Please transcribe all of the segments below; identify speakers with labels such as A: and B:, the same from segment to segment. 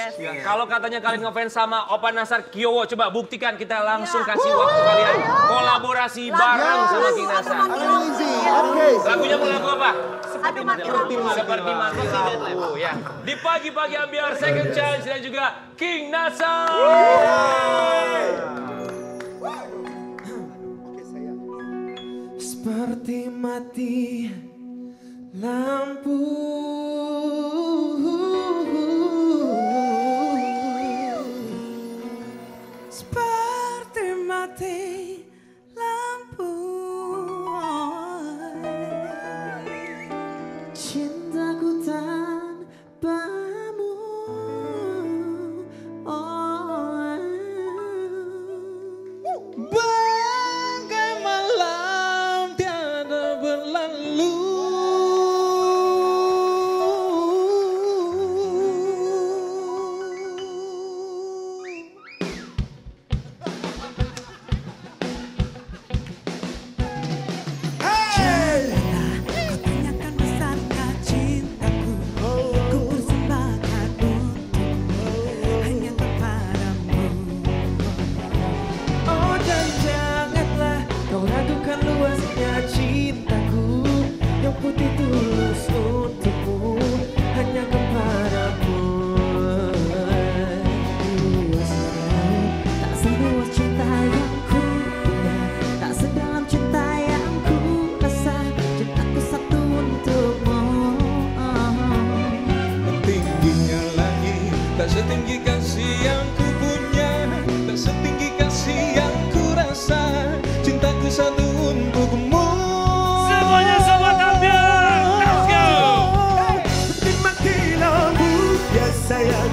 A: Yes.
B: Ya, Kalau katanya kalian ngefans sama Opa Nasar Kiowo, coba buktikan kita langsung kasih waktu kalian kolaborasi bareng sama King Nasar.
C: Oke.
B: Lagunya mau lagu apa?
A: Aduh mati lampu.
B: Seperti mati lampu ya. Di pagi-pagi ambiar second chance dan juga King Nasar.
D: Seperti mati lampu Seperti mati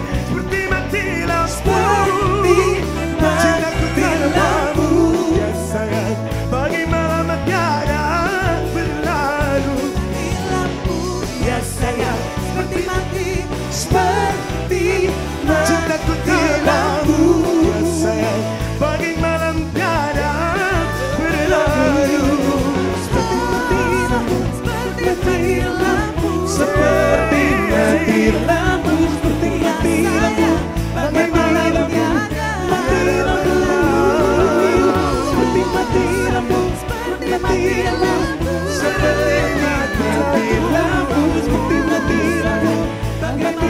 D: Seperti mati lampu Cintaku tanpamu ya sayang Bagi malam tiada berlalu.
E: Lampu
D: ya sayang
E: seperti mati
D: Seperti cintaku tanpamu ya sayang Bagi malam tiada berlalu. Seperti mati lampu
E: Seperti mati lampu.
D: Seperti mati lampu Sa pagtingin at kapila Pulos mo pinatira ko Tanggapin